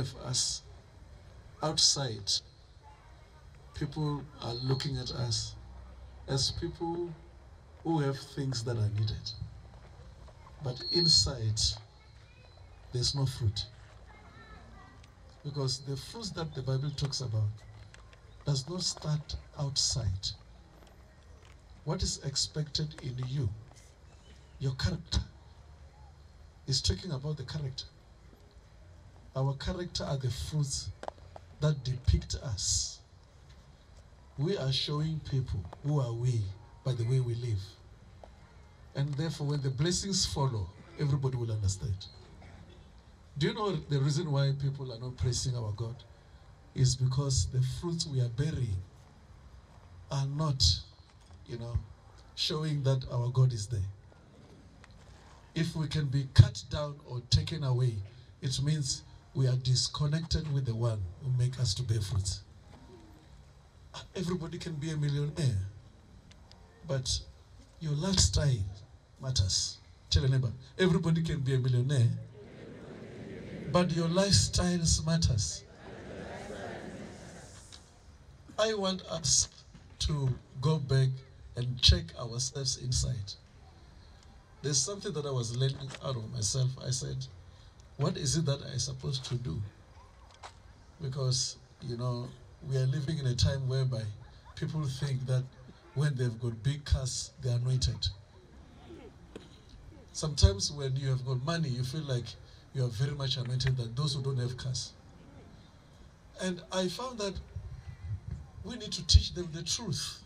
of us outside, people are looking at us as people who have things that are needed. But inside, there's no fruit. Because the fruits that the Bible talks about does not start outside. What is expected in you, your character, is talking about the character. Our character are the fruits that depict us. We are showing people who are we by the way we live. And therefore, when the blessings follow, everybody will understand. Do you know the reason why people are not praising our God? Is because the fruits we are bearing are not, you know, showing that our God is there. If we can be cut down or taken away, it means we are disconnected with the one who make us to bear fruits. Everybody can be a millionaire, but your lifestyle matters. Tell a neighbor, everybody can be a millionaire, but your lifestyles matters. I want us to go back and check ourselves inside. There's something that I was learning out of myself. I said, what is it that I'm supposed to do? Because, you know, we are living in a time whereby people think that when they've got big cars, they're anointed. Sometimes when you have got money, you feel like you are very much anointed than those who don't have cars. And I found that we need to teach them the truth.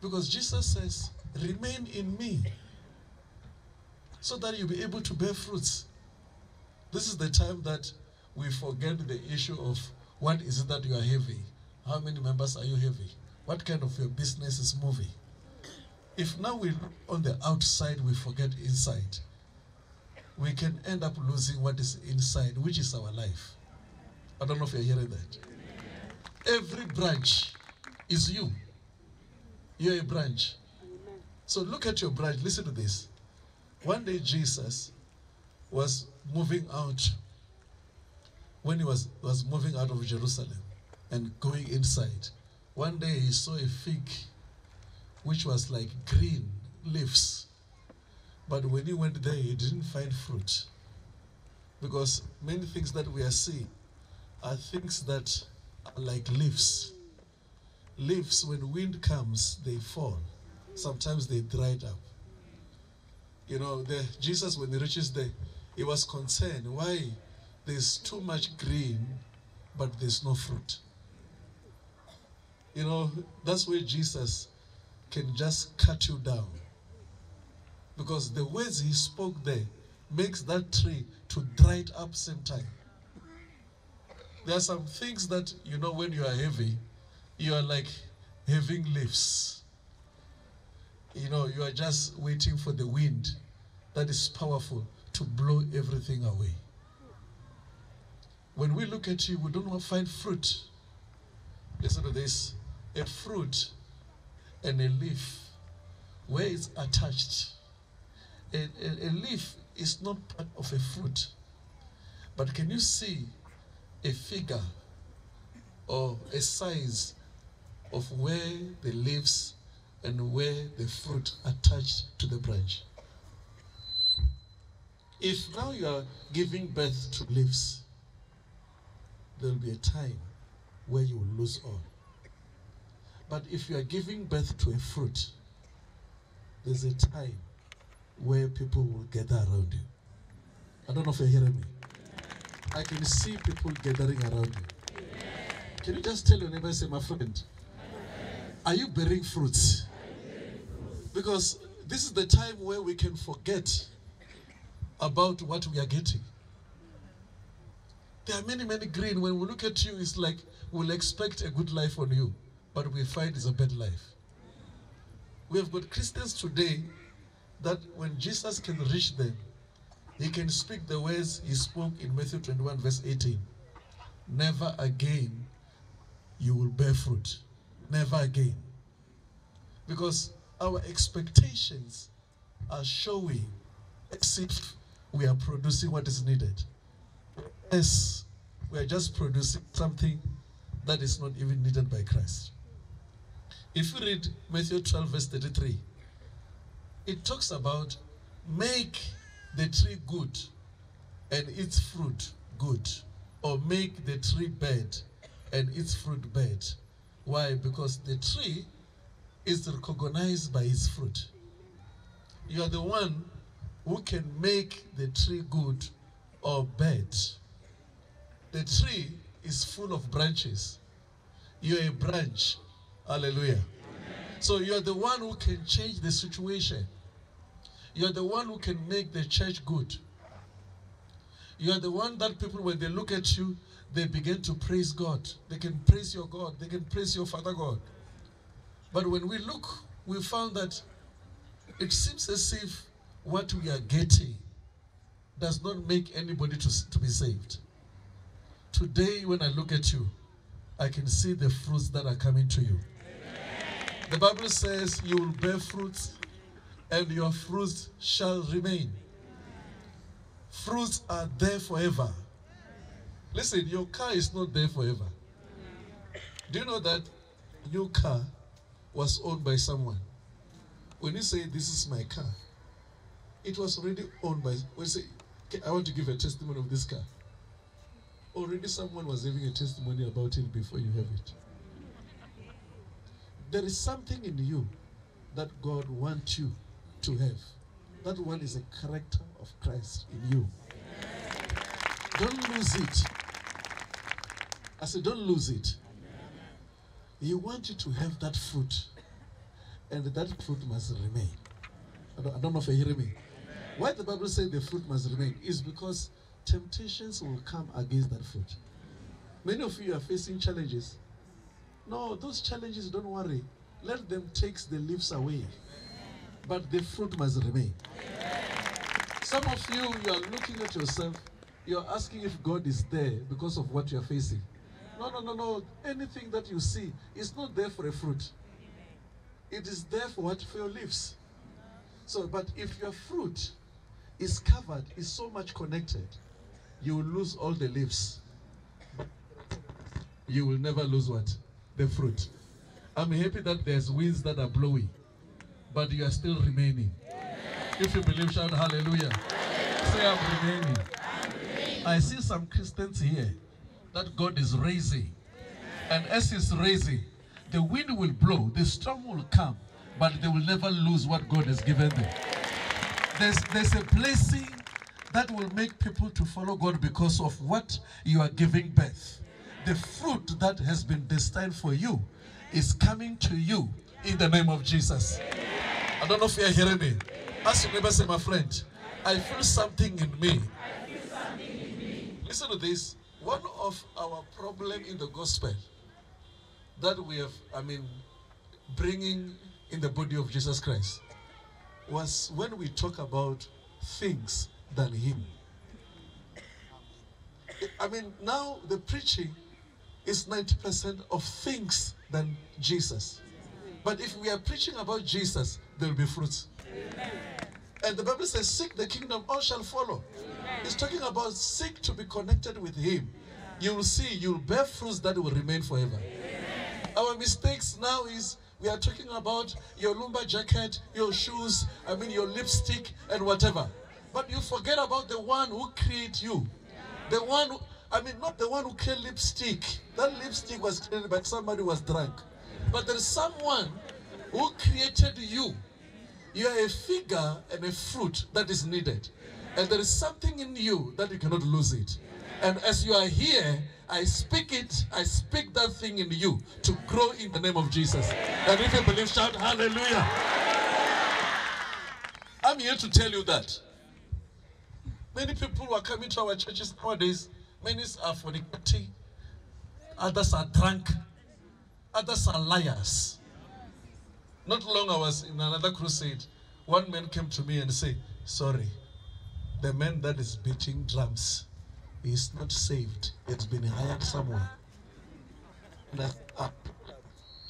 Because Jesus says, remain in me so that you'll be able to bear fruits. This is the time that we forget the issue of what is it that you are heavy? How many members are you heavy? What kind of your business is moving? If now we on the outside, we forget inside, we can end up losing what is inside, which is our life. I don't know if you're hearing that. Every branch is you. You're a branch. So look at your branch. Listen to this. One day Jesus was moving out when he was, was moving out of Jerusalem and going inside. One day he saw a fig which was like green leaves. But when he went there, he didn't find fruit. Because many things that we are seeing are things that are like leaves. Leaves, when wind comes, they fall. Sometimes they dried up. You know, the, Jesus, when he reaches there, he was concerned why there's too much green, but there's no fruit. You know, that's where Jesus can just cut you down. Because the words he spoke there makes that tree to dry it up same time. There are some things that, you know, when you are heavy, you are like having leaves. You know, you are just waiting for the wind that is powerful to blow everything away. When we look at you, we don't want find fruit. Listen to this a fruit and a leaf, where it's attached. A, a, a leaf is not part of a fruit. But can you see a figure or a size of where the leaves and where the fruit attached to the branch? If now you are giving birth to leaves, there will be a time where you will lose all. But if you are giving birth to a fruit, there's a time where people will gather around you. I don't know if you're hearing me. I can see people gathering around you. Can you just tell your neighbor, say, my friend, are you bearing fruits? Because this is the time where we can forget about what we are getting. There are many, many green. When we look at you, it's like we'll expect a good life on you, but we find it's a bad life. We have got Christians today that when Jesus can reach them, he can speak the words he spoke in Matthew 21, verse 18. Never again you will bear fruit. Never again. Because our expectations are showing as we are producing what is needed. Yes, we are just producing something that is not even needed by Christ. If you read Matthew 12, verse 33, it talks about make the tree good and its fruit good, or make the tree bad and its fruit bad. Why? Because the tree is recognized by its fruit. You are the one who can make the tree good or bad. The tree is full of branches. You're a branch. Hallelujah. So you're the one who can change the situation. You're the one who can make the church good. You're the one that people, when they look at you, they begin to praise God. They can praise your God. They can praise your Father God. But when we look, we found that it seems as if what we are getting does not make anybody to, to be saved. Today, when I look at you, I can see the fruits that are coming to you. Amen. The Bible says you will bear fruits and your fruits shall remain. Fruits are there forever. Listen, your car is not there forever. Do you know that your car was owned by someone? When you say, This is my car, it was already owned by, say, I want to give a testimony of this car. Already someone was having a testimony about it before you have it. There is something in you that God wants you to have. That one is a character of Christ in you. Don't lose it. I said, don't lose it. He wants you to have that fruit, and that fruit must remain. I don't, I don't know if you hear me. Why the Bible says the fruit must remain is because temptations will come against that fruit. Many of you are facing challenges. No, those challenges, don't worry. Let them take the leaves away. But the fruit must remain. Some of you, you are looking at yourself, you're asking if God is there because of what you're facing. No, no, no, no. Anything that you see is not there for a fruit. It is there for what? For your leaves. So, but if your fruit is covered, is so much connected, you will lose all the leaves. You will never lose what? The fruit. I'm happy that there's winds that are blowing, but you are still remaining. If you believe, shout hallelujah. Say, I'm remaining. I see some Christians here that God is raising. And as He's raising, the wind will blow, the storm will come, but they will never lose what God has given them. There's, there's a blessing that will make people to follow God because of what you are giving birth. The fruit that has been destined for you is coming to you in the name of Jesus. I don't know if you're hearing me. As you never say, my friend, I feel something in me. Listen to this. One of our problem in the gospel that we have, I mean, bringing in the body of Jesus Christ was when we talk about things than him. I mean, now the preaching is 90% of things than Jesus. But if we are preaching about Jesus, there will be fruits. Amen. And the Bible says, Seek the kingdom, all shall follow. Amen. It's talking about seek to be connected with Him. You will see, you'll bear fruits that will remain forever. Amen. Our mistakes now is we are talking about your lumber jacket, your shoes, I mean, your lipstick, and whatever. But you forget about the one who created you. The one, who, I mean, not the one who created lipstick. That lipstick was created by somebody who was drunk. But there is someone who created you. You are a figure and a fruit that is needed. And there is something in you that you cannot lose it. And as you are here, I speak it, I speak that thing in you to grow in the name of Jesus. And if you believe, shout hallelujah. I'm here to tell you that. Many people who are coming to our churches nowadays, many are fornicating, others are drunk, others are liars. Not long I was in another crusade. One man came to me and said, Sorry, the man that is beating drums is not saved. It's been hired somewhere. I, I,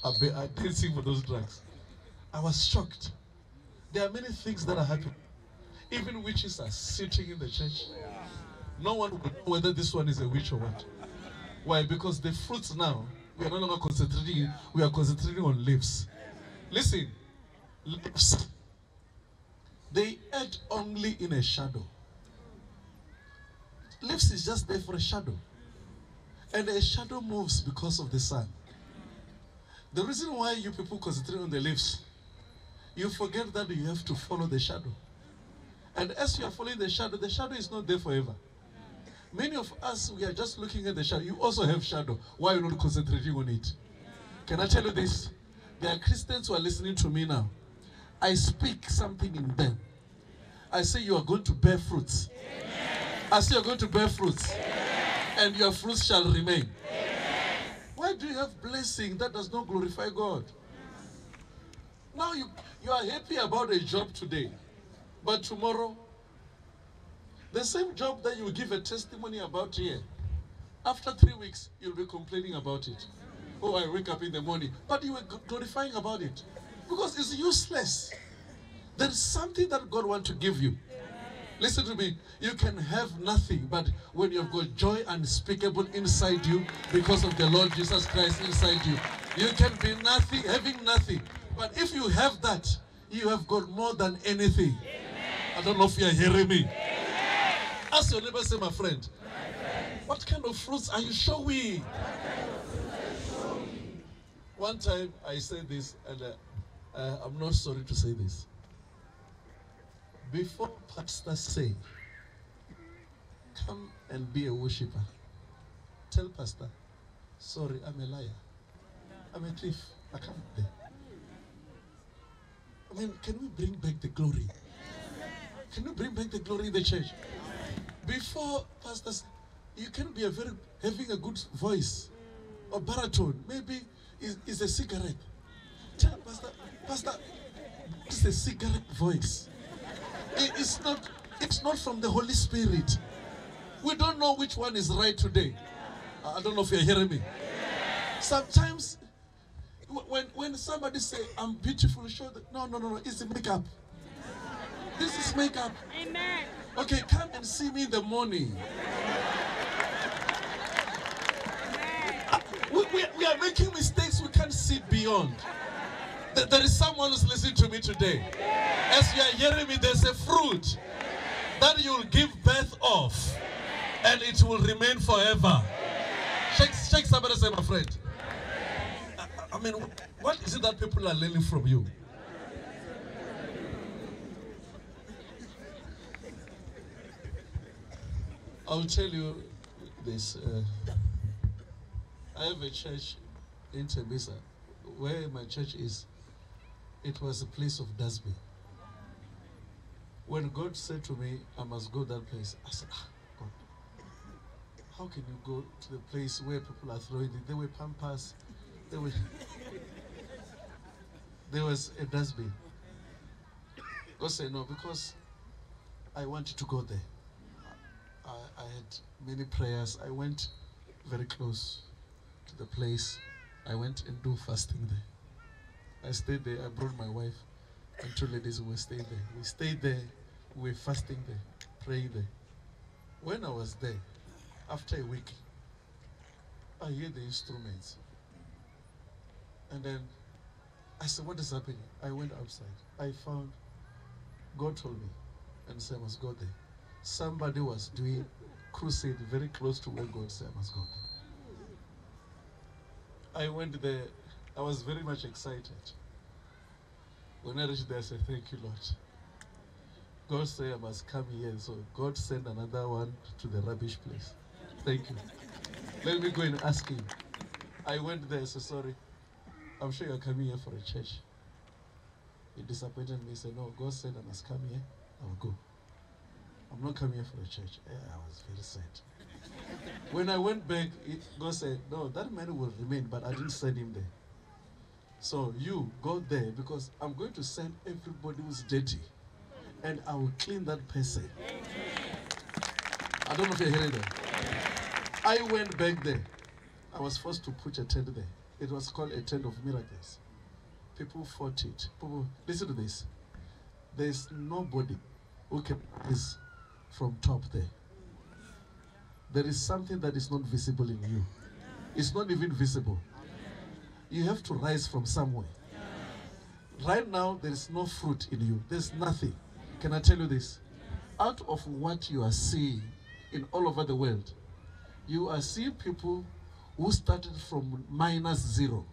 I, I didn't see for those drugs. I was shocked. There are many things that are happening. Even witches are sitting in the church. No one will know whether this one is a witch or what. Why? Because the fruits now, we are no longer concentrating, we are concentrating on leaves. Listen, leaves, they act only in a shadow. Leaves is just there for a shadow. And a shadow moves because of the sun. The reason why you people concentrate on the leaves, you forget that you have to follow the shadow. And as you are following the shadow, the shadow is not there forever. Many of us, we are just looking at the shadow. You also have shadow. Why are you not concentrating on it? Can I tell you this? There are Christians who are listening to me now. I speak something in them. I say you are going to bear fruits. I you're going to bear fruits. And your fruits shall remain. Why do you have blessing that does not glorify God? Now you, you are happy about a job today, but tomorrow, the same job that you give a testimony about here, after three weeks, you'll be complaining about it. Oh, I wake up in the morning, but you were glorifying about it because it's useless. There's something that God wants to give you. Listen to me. You can have nothing, but when you've got joy unspeakable inside you because of the Lord Jesus Christ inside you, you can be nothing, having nothing. But if you have that, you have got more than anything. I don't know if you're hearing me. Ask your neighbor, say, my friend, what kind of fruits are you showing? One time I said this, and uh, uh, I'm not sorry to say this. Before pastors say, come and be a worshiper, tell pastor, sorry, I'm a liar. I'm a thief. I can't be. I mean, can we bring back the glory? Can we bring back the glory in the church? Before pastors, you can be a very having a good voice or baritone. Maybe it's, a cigarette. Tell pastor, pastor, it's a cigarette voice. It's not, it's not from the Holy Spirit. We don't know which one is right today. I don't know if you're hearing me. Sometimes when, when somebody say, I'm beautiful, show that, no, no, no, no, it's makeup. This is makeup. Amen. Okay, come and see me in the morning. Uh, we, we, we are making mistakes we can't see beyond. There is someone who's listening to me today. As you are hearing me, there's a fruit that you'll give birth of, and it will remain forever. Shake, shake somebody, say, my friend. I, I mean, what is it that people are learning from you? I'll tell you this. Uh, I have a church in Tembisa where my church is it was a place of Dasby. When God said to me, I must go that place, I said, ah, God, how can you go to the place where people are throwing it? There were Pampers, there were there was a Dasby. God said, no, because I wanted to go there. I, I had many prayers. I went very close to the place. I went and do fasting there. I stayed there. I brought my wife and two ladies who were staying there. We stayed there. We were fasting there, praying there. When I was there, after a week, I hear the instruments. And then I said, what is happening? I went outside. I found, God told me, and said I must go there. Somebody was doing crusade very close to where God said I must go. I went there I was very much excited. When I reached there, I said, Thank you, Lord. God said I must come here. So God sent another one to the rubbish place. Thank you. Let me go and ask him. I went there, so sorry. I'm sure you're coming here for a church. He disappointed me. He said, No, God said I must come here. I will go. I'm not coming here for a church. Yeah, I was very sad. when I went back, God said, No, that man will remain, but I didn't send him there. So you go there because I'm going to send everybody who's dirty and I will clean that person. I don't know if you're hearing that. I went back there. I was forced to put a tent there. It was called a tent of miracles. People fought it. People, listen to this. There's nobody who can rise from top there. There is something that is not visible in you. It's not even visible. You have to rise from somewhere. Right now, there is no fruit in you. There's nothing. Can I tell you this? Out of what you are seeing in all over the world, you are seeing people who started from minus zero.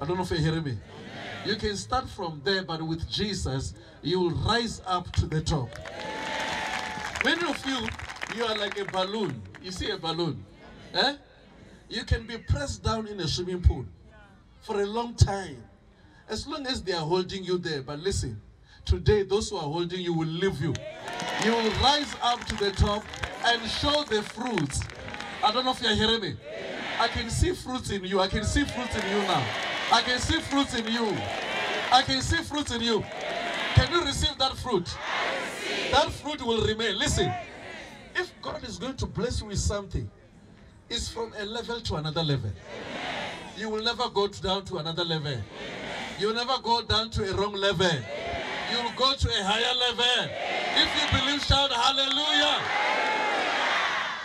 I don't know if you hear me. You can start from there, but with Jesus, you will rise up to the top. Many of you, you are like a balloon. You see a balloon? Eh? You can be pressed down in a swimming pool for a long time. As long as they are holding you there. But listen, today those who are holding you will leave you. You will rise up to the top and show the fruits. I don't know if you're hearing me. I can see fruits in you. I can see fruits in you now. I can see fruits in you. I can see fruits in you. Can you receive that fruit? That fruit will remain. Listen, if God is going to bless you with something, it's from a level to another level. You will never go down to another level. You will never go down to a wrong level. You will go to a higher level. If you believe, shout hallelujah.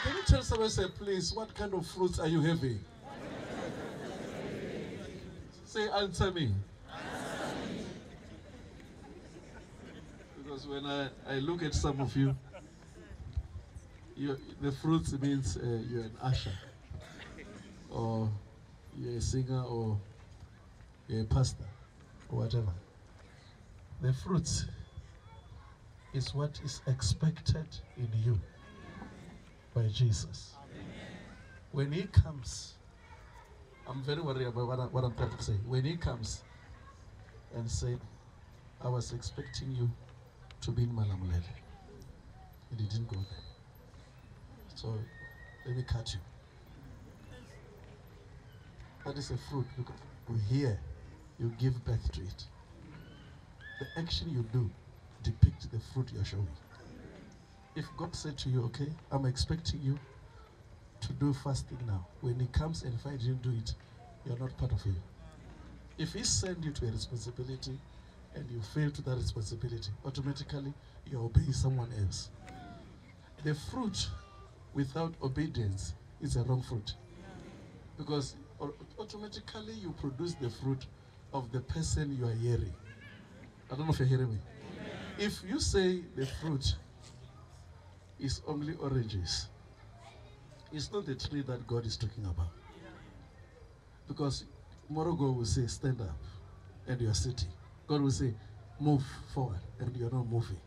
Can you tell someone, say, please, what kind of fruits are you having? Say, answer me. Because when I, I look at some of you, you the fruits means uh, you're an usher, or you're a singer, or you're a pastor, or whatever. The fruits is what is expected in you by Jesus. When he comes, I'm very worried about what, I, what I'm trying to say. When he comes and say, I was expecting you to be in Malamulele. And he didn't go there. So let me cut you. That is a fruit because you hear, you give birth to it. The action you do depicts the fruit you're showing. If God said to you, okay, I'm expecting you to do fasting now. When he comes and I didn't do it, you're not part of him. If he send you to a responsibility and you fail to that responsibility, automatically you're obeying someone else. The fruit without obedience is a wrong fruit. Because au- automatically you produce the fruit of the person you are hearing. I don't know if you're hearing me. If you say the fruit is only oranges, it's not the tree that God is talking about. Because tomorrow God will say, stand up, and you are sitting. God will say, move forward, and you're not moving.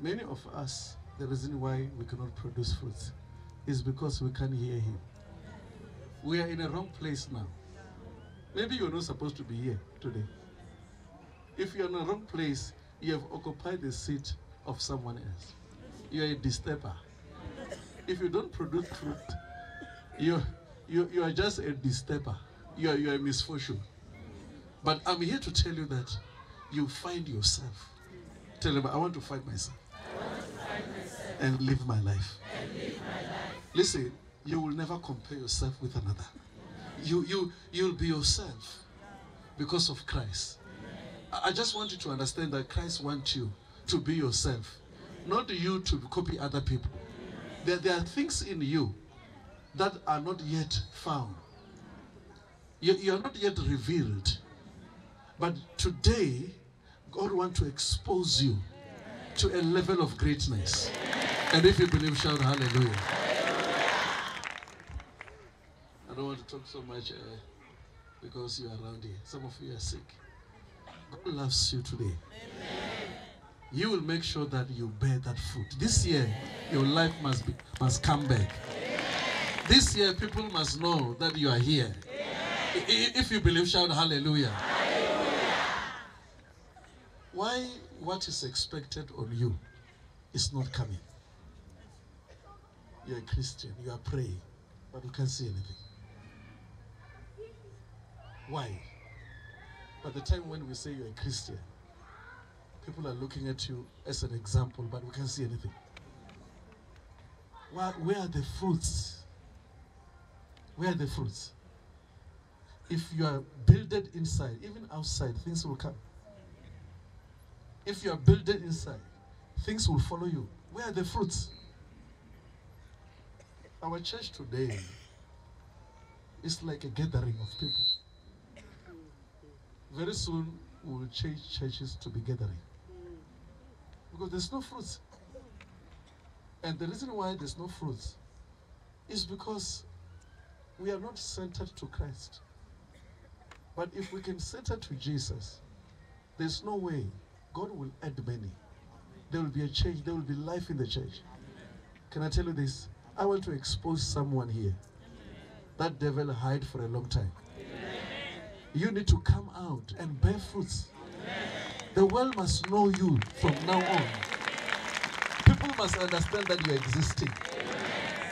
Many of us, the reason why we cannot produce fruits is because we can't hear Him. We are in a wrong place now. Maybe you're not supposed to be here today. If you're in a wrong place, you have occupied the seat of someone else. You're a disturber. If you don't produce fruit, you you you are just a disturber. You are you are a misfortune. But I'm here to tell you that you find yourself. Tell them, I want to find myself. And live my life. Listen, you will never compare yourself with another. You you you'll be yourself because of Christ. I just want you to understand that Christ wants you to be yourself, not you to copy other people. There, there are things in you that are not yet found. You, you are not yet revealed. But today, God wants to expose you to a level of greatness. And if you believe, shout hallelujah. Don't want to talk so much uh, because you are around here. Some of you are sick. God loves you today. You will make sure that you bear that fruit. This year, your life must be must come back. This year, people must know that you are here. I- If you believe, shout hallelujah. Why what is expected on you is not coming? You're a Christian, you are praying, but you can't see anything. Why? By the time when we say you're a Christian, people are looking at you as an example, but we can't see anything. Where, where are the fruits? Where are the fruits? if you are builded inside, even outside, things will come. If you are builded inside, things will follow you. Where are the fruits? Our church today is like a gathering of people. Very soon we will change churches to be gathering. Mm. Because there's no fruits. And the reason why there's no fruits is because we are not centered to Christ. But if we can center to Jesus, there's no way God will add many. There will be a change, there will be life in the church. Can I tell you this? I want to expose someone here. That devil hide for a long time. You need to come out and bear fruits. The world must know you from now on. People must understand that you are existing.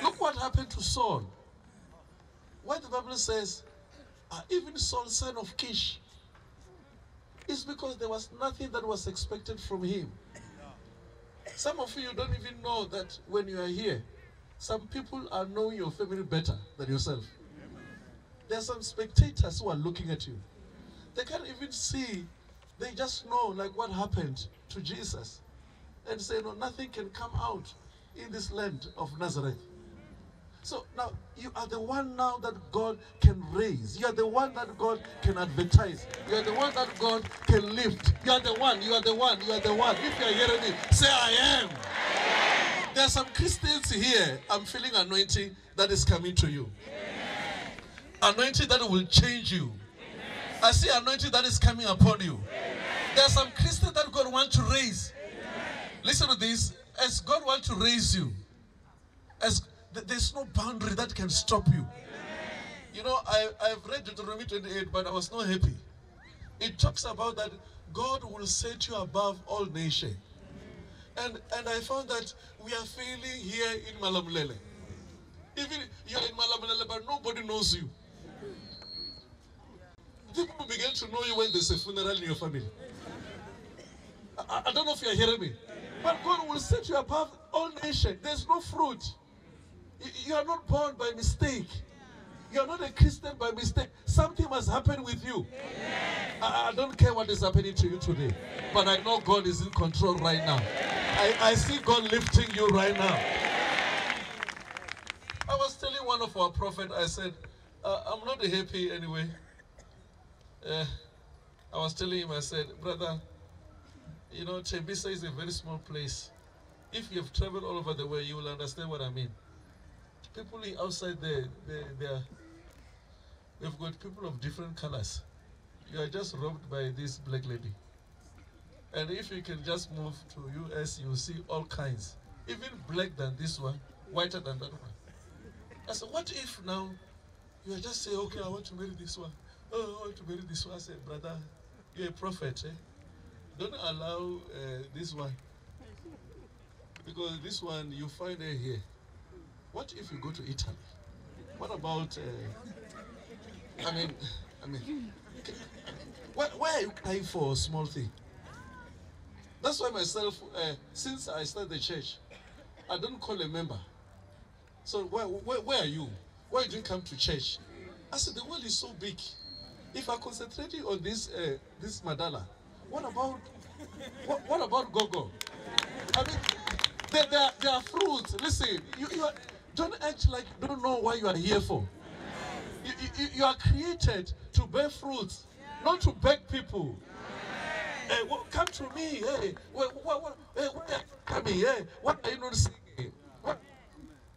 Look what happened to Saul. Why the Bible says, uh, even Saul, son of Kish, is because there was nothing that was expected from him. Some of you don't even know that when you are here, some people are knowing your family better than yourself. There are some spectators who are looking at you. They can't even see, they just know like what happened to Jesus and say, no, nothing can come out in this land of Nazareth. So now you are the one now that God can raise. You are the one that God can advertise. You are the one that God can lift. You are the one, you are the one, you are the one. If you are hearing me, say I am. There are some Christians here. I'm feeling anointing that is coming to you. Anointing that will change you. I see anointing that is coming upon you. There are some Christians that God wants to raise. Listen to this. As God wants to raise you, as th- there's no boundary that can stop you. You know, I, I've read Deuteronomy 28, but I was not happy. It talks about that God will set you above all nations. And and I found that we are failing here in Malamulele. Even you're in Malamulele, but nobody knows you. People begin to know you when there's a funeral in your family. I, I don't know if you're hearing me. But God will set you above all nations. There's no fruit. You, are not born by mistake. You are not a Christian by mistake. Something must happen with you. I, I don't care what is happening to you today. But I know God is in control right now. I, I see God lifting you right now. I was telling one of our prophets, I said, uh, I'm not happy anyway. Uh, I was telling him, I said, brother, you know, Tembisa is a very small place. If you have traveled all over the world, you will understand what I mean. People outside there, they, they are, we've got people of different colors. You are just robbed by this black lady. And if you can just move to US, you will see all kinds. Even black than this one, whiter than that one. I said, what if now you just say, okay, I want to marry this one. Oh, I want to marry this one. I said, brother, you're a prophet, eh? Don't allow uh, this one. Because this one, you find her here. What if you go to Italy? What about, uh, I mean, I mean, why, why are you crying for a small thing? That's why myself, uh, since I started the church, I don't call a member. So where, where, where are you? Why you didn't come to church? I said, the world is so big. If I concentrating on this, uh, this Madala, what about, what, what about Gogo? I mean, there, there, are- are fruits. Listen, you, you are, don't act like you don't know what you are here for. You, you, you are created to bear fruits, not to beg people. Eh, hey, what, come to me. Eh. Hey, what, what, eh, what, hey, what, come here. Hey, what are you not singing? What?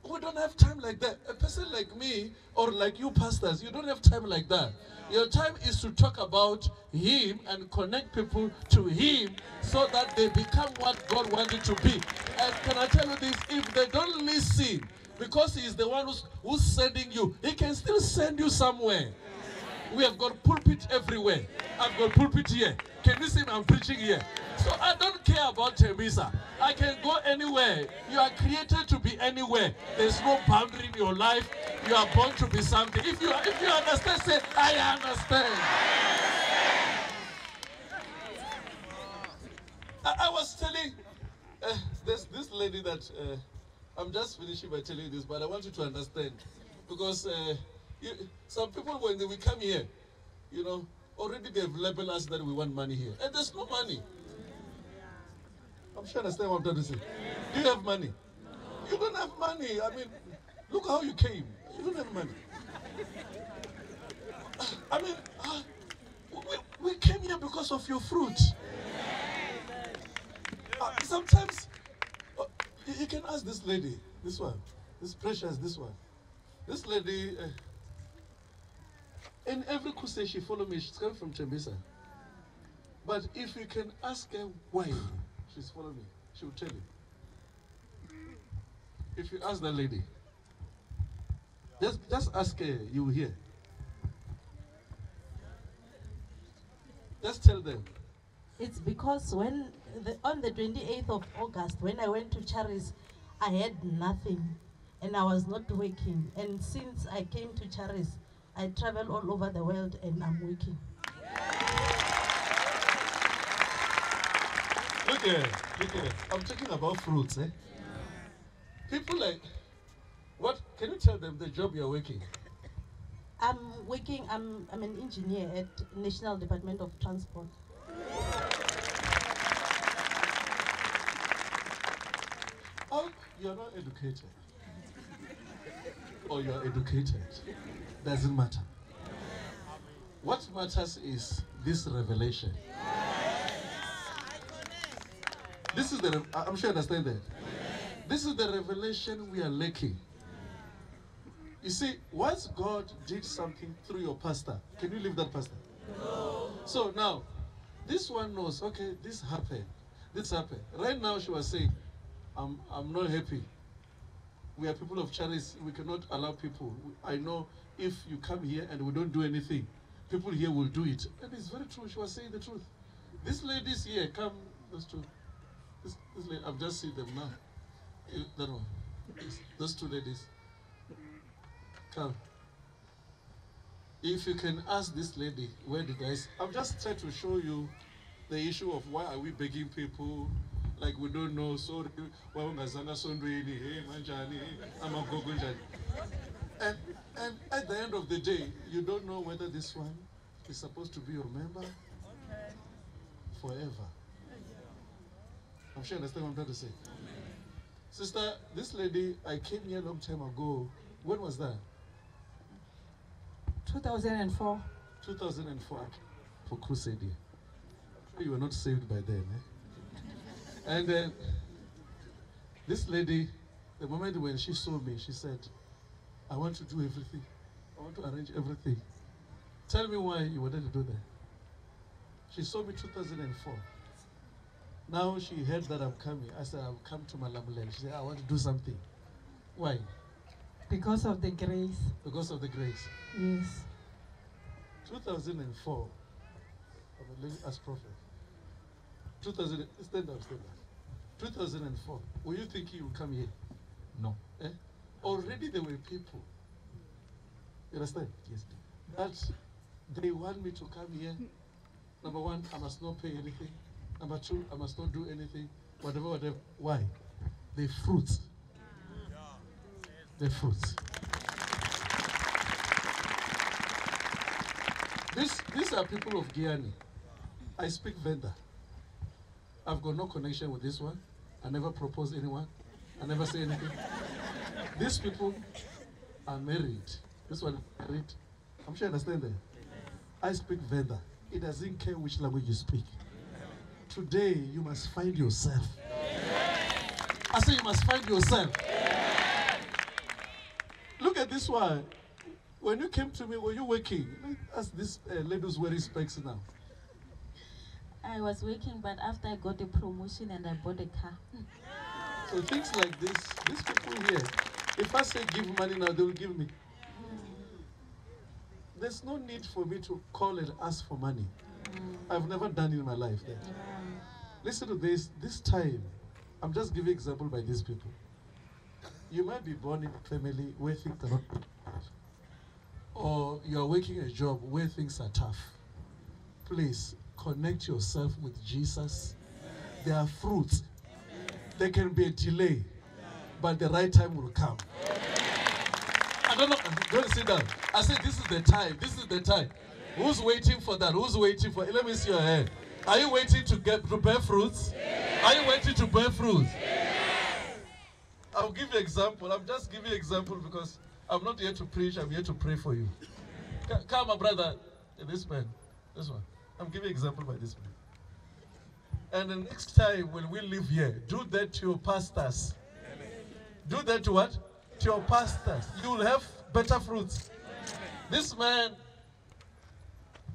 We don't have time like that. A person like me or like you pastors, you don't have time like that. Your time is to talk about Him and connect people to Him so that they become what God wanted to be. And can I tell you this? If they don't listen, because He is the one who's, who's sending you, He can still send you somewhere. We have got pulpit everywhere. I've got pulpit here. Can you see me? I'm preaching here. So I don't care about Tembisa. I can go anywhere. You are created to be anywhere. There's no boundary in your life. You are born to be something. If you if you understand, say I understand. I, was telling uh, this this lady that uh, I'm just finishing by telling you this, but I want you to understand because uh, you, some people when they will come here, you know, already they've labeled us that we want money here. And there's no money. I'm sure understand what I'm trying to say. Do you have money? You don't have money. I mean, look how you came. You don't have money. I mean, uh, we, we came here because of your fruit. Uh, sometimes uh, you, you can ask this lady, this one, this precious, this one. This lady, in every crusade she follow me, she's coming from Tembisa. But if you can ask her why she's following me, she will tell you. If you ask that lady, just, just ask her, you will hear. Just tell them. It's because when the, on the 28th of August, when I went to Charis, I had nothing and I was not working. And since I came to Charis, I travel all over the world and I'm working. Look here, look here. I'm talking about fruits, eh? People like, what? Can you tell them the job you're working? I'm working, I'm, I'm an engineer at National Department of Transport. Oh, you're not educated. Or you're educated. Doesn't matter. What matters is this revelation. This is the, I'm sure you understand that. This is the revelation we are lacking. You see, once God did something through your pastor, can you leave that pastor? No. So now, this one knows, okay, this happened. This happened. Right now, she was saying, I'm, I'm not happy. We are people of charity. We cannot allow people. I know if you come here and we don't do anything, people here will do it. And it's very true. She was saying the truth. These ladies here, come, that's true. This, this lady, I've just seen them now. Eh, That one. Those two ladies. Come. If you can ask this lady, where did I... I'm just trying to show you the issue of why are we begging people like we don't know. Sorry, wawungazanga sondweni, hey manjani, amagogo njani. And and at the end of the day, you don't know whether this one is supposed to be your member forever. I'm sure you understand what I'm trying to say. Sister, this lady, I came here a long time ago. When was that? 2004. 2004 for crusade. Sure You were not saved by then. Eh? And then this lady, the moment when she saw me, she said, I want to do everything. I want to arrange everything. Tell me why you wanted to do that. She saw me 2004. Now she heard that I'm coming. I said, I'll come to Malamulele. She said, I want to do something. Why? Because of the grace. Because of the grace. Yes. 2004. I'm a lady as prophet. 2000, stand up, stand up. 2004. Were you thinking you would come here? No. Eh? Already there were people. You understand? Yes. That they want me to come here. Number one, I must not pay anything. Number two, I must not do anything. Whatever, whatever. Why? The fruits. The fruits. This, these are people of Guyana. I speak Venda. I've got no connection with this one. I never propose anyone. I never say anything. These people are married. This one married. I'm sure you understand that. I speak Venda. It doesn't care which language you speak. Today you must find yourself. I say you must find yourself. Look at this one. When you came to me, were you working? Ask this uh, lady who's wearing specs now. I was working, but after I got a promotion and I bought a car. So things like this, these people here, if I say give money now, they will give me. There's no need for me to call and ask for money. Mm. I've never done it in my life. That. Listen to this. This time, I'm just giving example by these people. You might be born in a family where things are not, good. or you're working a job where things are tough. Please connect yourself with Jesus. There are fruits. There can be a delay, but the right time will come. I don't. Don't sit down. I said, This is the time. This is the time. Who's waiting for that? Who's waiting for Let me see your hand. Are you waiting to get to bear fruits? Are you waiting to bear fruits? I'll give you example. I'm just giving you example because I'm not here to preach. I'm here to pray for you. Come, my brother. This man. This one. I'm giving example by this man. And the next time when we live here, do that to your pastors. Do that to what? Your pastors. You will have better fruits. This man,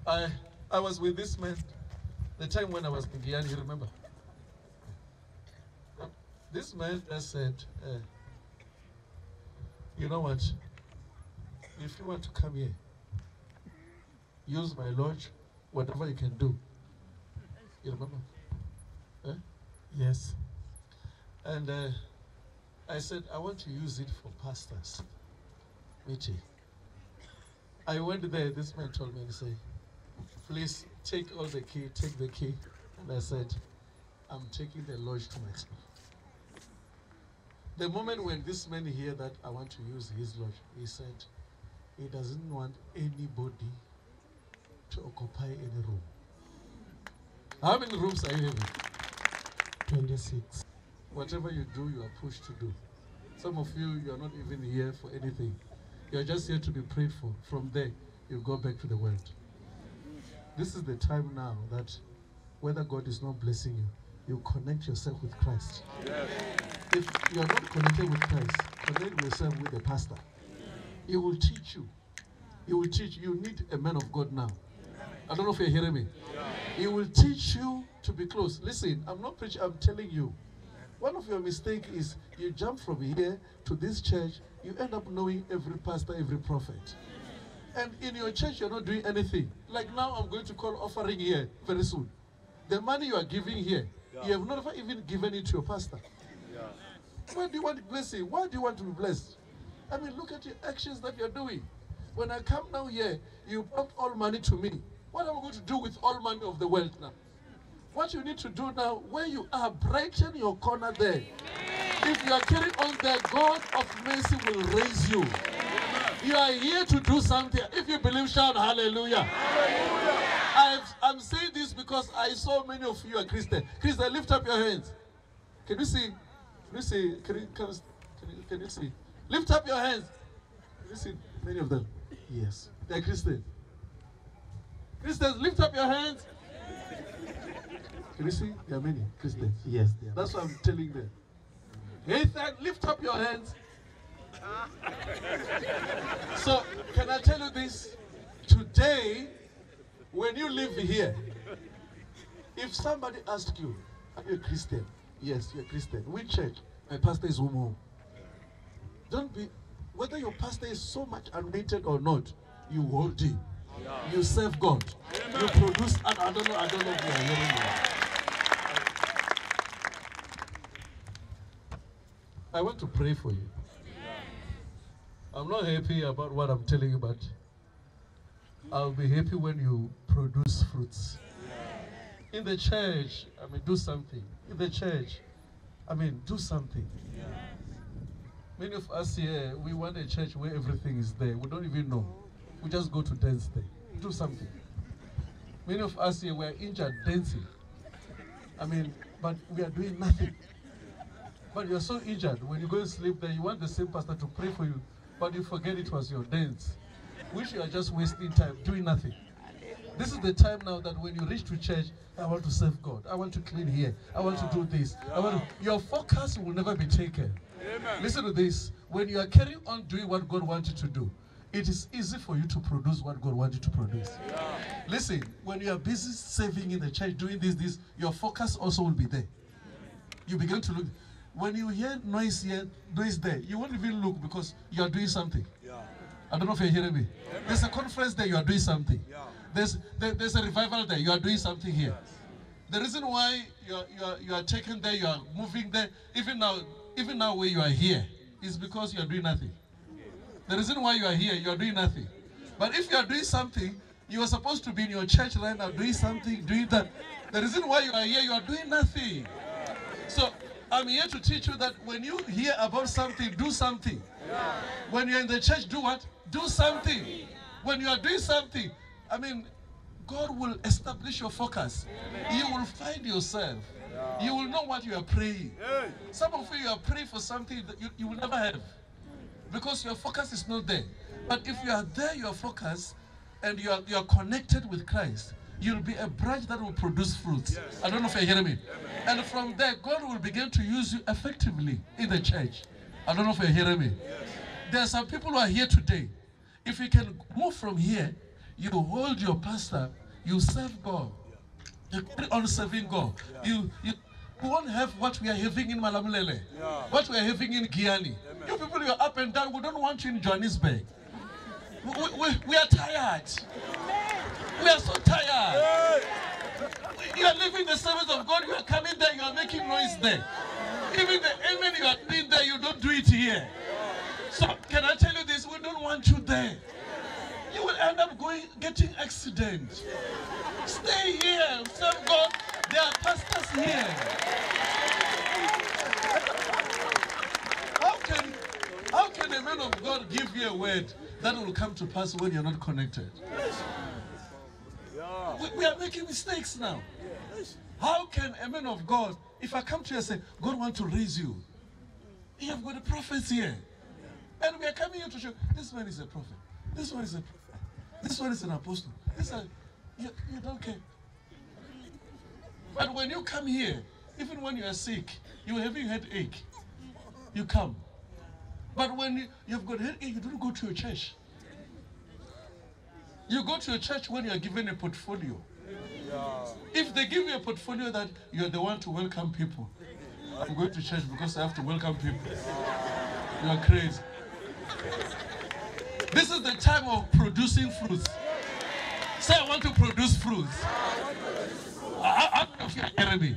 I I was with this man the time when I was in Giyani, you remember? This man just said, uh, you know what? If you want to come here, use my lodge, whatever you can do. You remember? Eh? Yes. And uh, I said, I want to use it for pastors. Meeting. I went there, this man told me and say, please take all the key, take the key. And I said, I'm taking the lodge to myself. The moment when this man hear that I want to use his lodge, he said he doesn't want anybody to occupy any room. How many rooms are you having? 26. Whatever you do, you are pushed to do. Some of you, you are not even here for anything. You are just here to be prayed for. From there, you go back to the world. This is the time now that whether God is not blessing you, you connect yourself with Christ. If you are not connected with Christ, connect yourself with the pastor. He will teach you. He will teach you. You need a man of God now. I don't know if you're hearing me. He will teach you to be close. Listen, I'm not preaching, I'm telling you. One of your mistakes is you jump from here to this church, you end up knowing every pastor, every prophet. And in your church, you're not doing anything. Like now, I'm going to call offering here very soon. The money you are giving here, you have never even given it to your pastor. Why do you want blessing? Why do you want to be blessed? I mean, look at your actions that you're doing. When I come now here, you brought all money to me. What am I going to do with all money of the world now? What you need to do now, when you are, breaking your corner there. If you are carrying on there, God of mercy will raise you. You are here to do something. If you believe, shout hallelujah. I've, I'm saying this because I saw many of you are Christian. Christian, lift up your hands. Can you see? Can you see? Can you, can, can you, can you see? Lift up your hands. Can you see many of them? Yes. They're Christian. Christians, lift up your hands. Can you see? There are many Christians. Yes, they are. That's what I'm telling them. Nathan, lift up your hands. So, can I tell you this? Today, when you live here, if somebody asks you, Are you a Christian? Yes, you're a Christian. Which church? My pastor is Umu. Don't be, whether your pastor is so much anointed or not, you hold him. You serve God. You produce, and I don't know, I don't know if you are hearing me. I want to pray for you. I'm not happy about what I'm telling you, but I'll be happy when you produce fruits. In the church, I mean, do something. In the church, I mean, do something. Many of us here, we want a church where everything is there. We don't even know. We just go to dance there. Do something. Many of us here, we are injured dancing. I mean, but we are doing nothing. But you're so injured. When you go to sleep there, you want the same pastor to pray for you, but you forget it was your dance, which you are just wasting time doing nothing. This is the time now that when you reach to church, I want to serve God. I want to clean here. I want to do this. I want to, your focus will never be taken. Listen to this. When you are carrying on doing what God wants you to do, it is easy for you to produce what God wants you to produce. Listen, when you are busy serving in the church, doing this, this, your focus also will be there. You begin to look. When you hear noise here, noise there, you won't even look because you are doing something. I don't know if you're hearing me. There's a conference there, you are doing something. There's there, there's a revival there, you are doing something here. The reason why you are, you are you are taken there, you are moving there, even now, even now where you are here, is because you are doing nothing. The reason why you are here, you are doing nothing. But if you are doing something, you are supposed to be in your church right now doing something, doing that. The reason why you are here, you are doing nothing. So I'm here to teach you that when you hear about something, do something. When you're in the church, do what? Do something. When you are doing something, I mean, God will establish your focus. You will find yourself. You will know what you are praying. Some of you you are praying for something that you, you will never have because your focus is not there. But if you are there, your focus, and you are you are connected with Christ, you'll be a branch that will produce fruits. I don't know if you're hearing me. And from there, God will begin to use you effectively in the church. I don't know if you're hearing me. There are some people who are here today. If you can move from here, you hold your pastor, you serve God. You carry on serving God. You, you you won't have what we are having in Malamulele, what we are having in Giyani. You people, you are up and down. We don't want you in Johannesburg. We, we, we- we are tired. We are so tired. Leaving the service of God. You are coming there. You are making noise there. Even the amen you are doing there, you don't do it here. So can I tell you this? We don't want you there. You will end up going getting accident. Stay here. Serve God. There are pastors here. How can how can a man of God give you a word that will come to pass when you're not connected? We, we are making mistakes now. How can a man of God, if I come to you and say, God wants to raise you, you have got a prophet here. And we are coming here to show this one is a prophet. This one is a prophet. This one is an apostle. This one, you, you don't care. But when you come here, even when you are sick, you are having headache, you come. But when you, you've got headache, you don't go to your church. You go to your church when you are given a portfolio. If they give you a portfolio that you're the one to welcome people, I'm going to church because I have to welcome people. You are crazy. This is the time of producing fruits. Say, I want to produce fruits. I, I, I, you hearing me?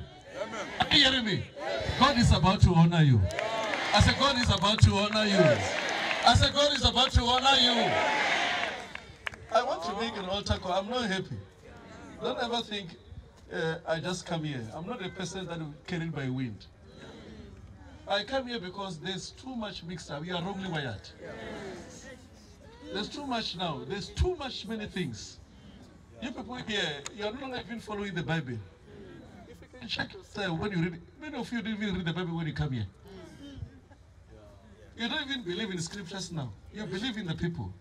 Are you hearing me? God is about to honor you. I said, God is about to honor you. I said, God is about to honor you. I want to make an altar call. I'm not happy. Don't ever think uh, I just come here. I'm not a person that is carried by wind. I come here because there's too much mixed up. We are wrongly wired. There's too much now. There's too much many things. You people here, you are not even following the Bible. Check yourself when you read, many of you didn't even read the Bible when you come here. You don't even believe in scriptures now. You believe in the people.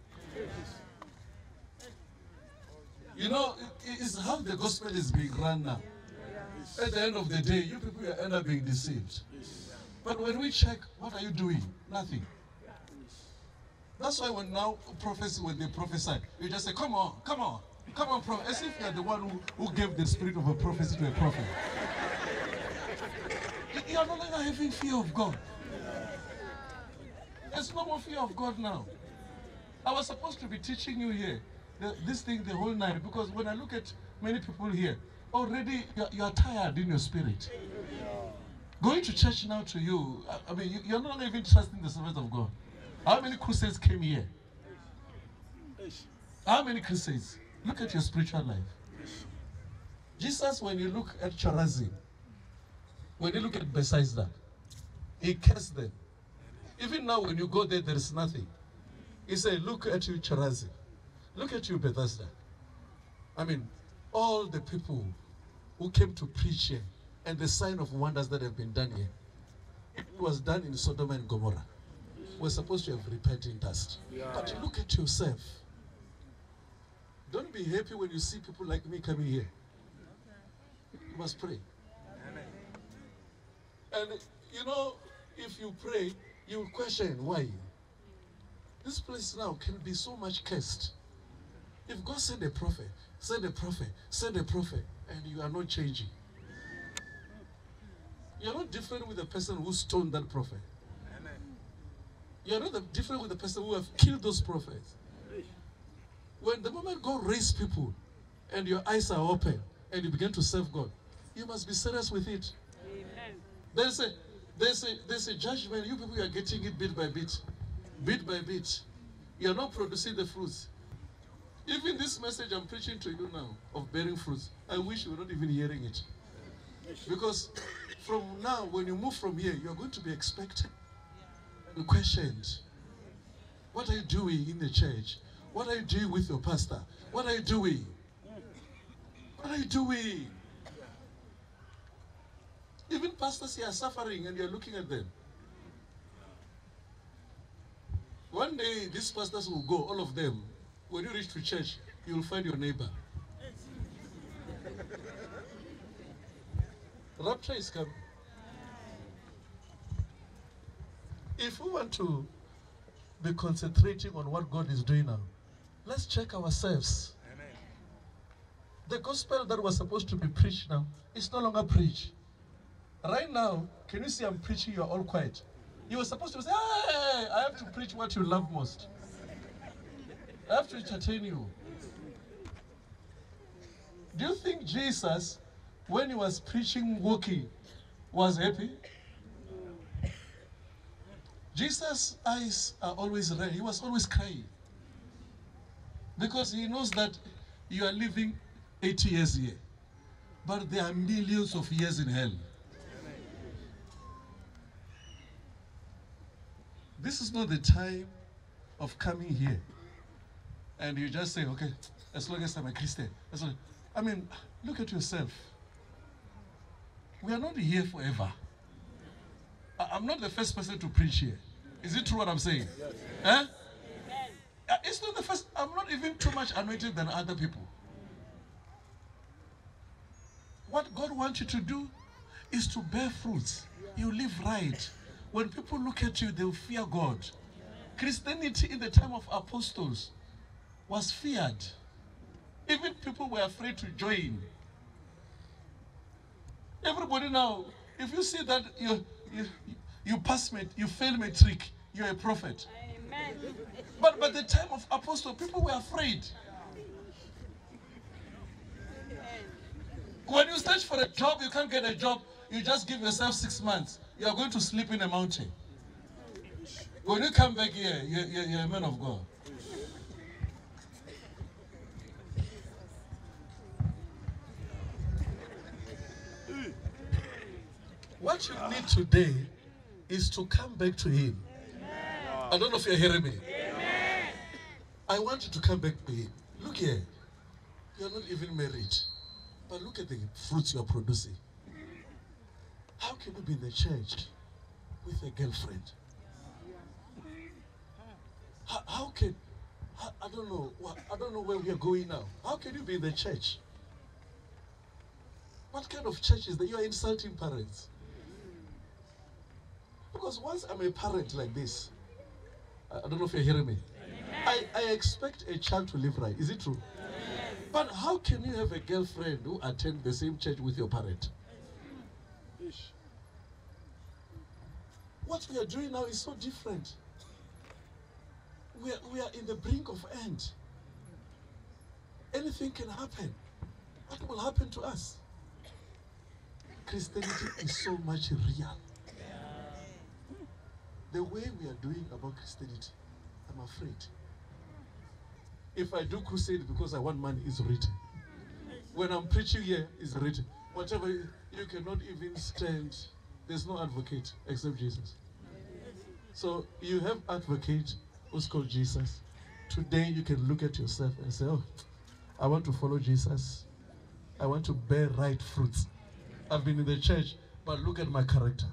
You know, it- it's how the gospel is being run now. At the end of the day, you people end up being deceived. But when we check, what are you doing? Nothing. That's why when now prophets, when they prophesy, you just say, come on, come on, come on, prophet. As if you're the one who, who gave the spirit of a prophecy to a prophet. You are no longer having fear of God. There's no more fear of God now. I was supposed to be teaching you here the, this thing the whole night because when I look at many people here, already you're, tired in your spirit. Going to church now to you, I, I mean, you, you're not even trusting the servant of God. How many crusades came here? How many crusades? Look at your spiritual life. Jesus, when you look at Chorazin, when you look at Bethsaida, he cursed them. Even now, when you go there, there is nothing. He said, Look at you, Chorazin. Look at you, Bethsaida. I mean, all the people who came to preach here and the sign of wonders that have been done here, it was done in Sodom and Gomorrah. We're supposed to have repenting dust. But you look at yourself. Don't be happy when you see people like me coming here. You must pray. And you know, if you pray, you will question why. This place now can be so much cursed. If God send a prophet, send a prophet, send a prophet, and you are not changing. You're not different with the person who stoned that prophet. You're not different with the person who have killed those prophets. When the moment God raised people and your eyes are open and you begin to serve God, you must be serious with it. There's a there's a there's a judgment. You people are getting it bit by bit, bit by bit. You are not producing the fruits. Even this message I'm preaching to you now of bearing fruits, I wish you were not even hearing it. Because from now, when you move from here, you're going to be expected and questioned. What are you doing in the church? What are you doing with your pastor? What are you doing? What are you doing? Even pastors here are suffering and you're looking at them. One day, these pastors will go, all of them. When you reach to church, you'll find your neighbor. Rapture is coming. If we want to be concentrating on what God is doing now, let's check ourselves. The gospel that was supposed to be preached now is no longer preached. Right now, can you see I'm preaching? You're all quiet. You were supposed to say, Hey, I have to preach what you love most. To entertain you. Do you think Jesus, when he was preaching walking, was happy? Jesus' eyes are always red. He was always crying. Because he knows that you are living 80 years here. But there are millions of years in hell. This is not the time of coming here. And you just say, okay, as long as I'm a Christian. As long, I mean, look at yourself. We are not here forever. I- I'm not the first person to preach here. Is it true what I'm saying? Huh? Uh, It's not the first. I'm not even too much anointed than other people. What God wants you to do is to bear fruits. You live right. When people look at you, they'll fear God. Christianity in the time of apostles was feared. Even people were afraid to join. Everybody now, if you see that you you, you pass me, you fail me trick, you're a prophet. But by the time of apostle, people were afraid. When you search for a job, you can't get a job. You just give yourself six months. You are going to sleep in a mountain. When you come back here, you're, you're, you're a man of God. What you need today is to come back to Him. I don't know if you're hearing me. I want you to come back to Him. Look here. You're not even married. But look at the fruits you're producing. How can you be in the church with a girlfriend? How, how can I, I don't know I don't know where we are going now. How can you be in the church? What kind of church is that? You are insulting parents. Because once I'm a parent like this, I don't know if you're hearing me. I, I expect a child to live right. Is it true? But how can you have a girlfriend who attend the same church with your parent? What we are doing now is so different. We are, we are in the brink of end. Anything can happen. What will happen to us? Christianity is so much real. The way we are doing about Christianity, I'm afraid. If I do crusade because I want money, it's written. When I'm preaching here, it's written. Whatever you, cannot even stand. There's no advocate except Jesus. So you have advocate who's called Jesus. Today you can look at yourself and say, "Oh, I want to follow Jesus. I want to bear right fruits. I've been in the church, but look at my character."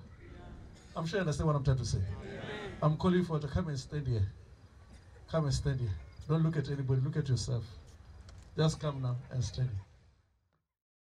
I'm sure you understand what I'm trying to say. I'm calling for to come and stand here. Come and stand here. Don't look at anybody, look at yourself. Just come now and stand here.